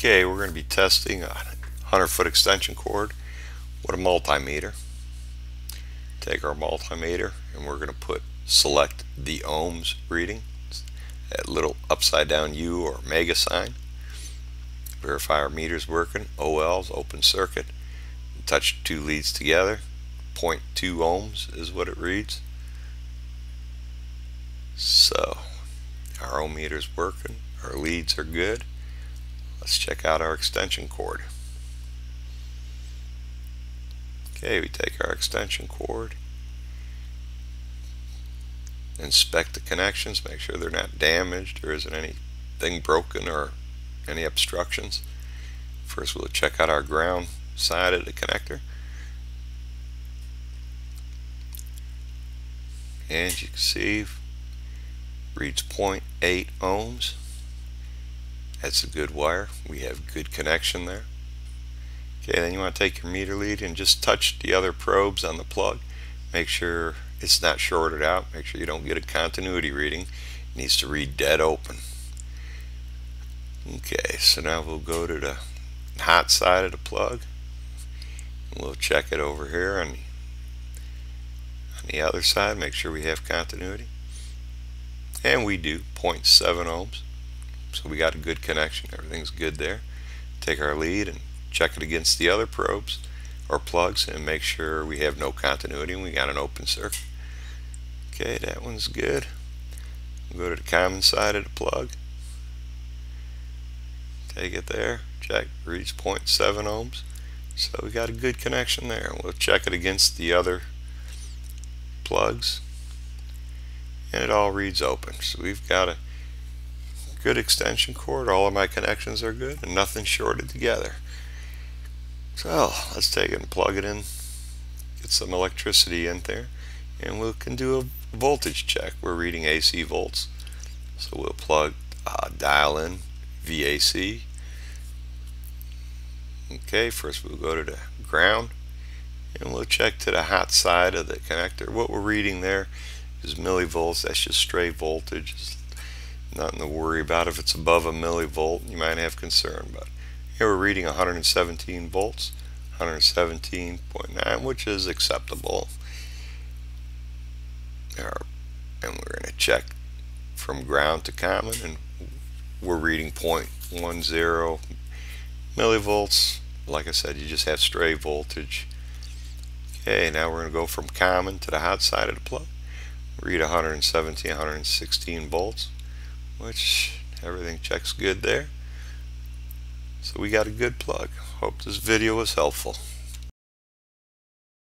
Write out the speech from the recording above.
Okay, we're going to be testing a 100 foot extension cord with a multimeter. Take our multimeter and we're going to put select the ohms reading, that little upside down U or omega sign. Verify our meter's working, OL's open circuit. Touch two leads together, 0.2 ohms is what it reads. So, our ohm meter's working, our leads are good. Let's check out our extension cord. Okay, we take our extension cord, inspect the connections, make sure they're not damaged or isn't anything broken or any obstructions. First we'll check out our ground side of the connector. And you can see reads 0.8 ohms that's a good wire. We have good connection there. Okay, then you want to take your meter lead and just touch the other probes on the plug. Make sure it's not shorted out. Make sure you don't get a continuity reading. It needs to read dead open. Okay, so now we'll go to the hot side of the plug. We'll check it over here on the, on the other side. Make sure we have continuity. And we do 0.7 ohms. So we got a good connection. Everything's good there. Take our lead and check it against the other probes or plugs and make sure we have no continuity and we got an open circuit. Okay, that one's good. We'll go to the common side of the plug. Take it there. Check. Reads 0.7 ohms. So we got a good connection there. We'll check it against the other plugs and it all reads open. So we've got a good extension cord. All of my connections are good and nothing shorted together. So let's take it and plug it in, get some electricity in there, and we can do a voltage check. We're reading AC volts. So we'll plug, uh, dial in VAC. Okay, first we'll go to the ground and we'll check to the hot side of the connector. What we're reading there is millivolts. That's just stray voltage nothing to worry about. If it's above a millivolt you might have concern but here we're reading 117 volts 117.9 which is acceptable. And we're going to check from ground to common and we're reading 0.10 millivolts. Like I said you just have stray voltage. Okay now we're going to go from common to the hot side of the plug. Read 117 116 volts which everything checks good there. So we got a good plug. Hope this video was helpful.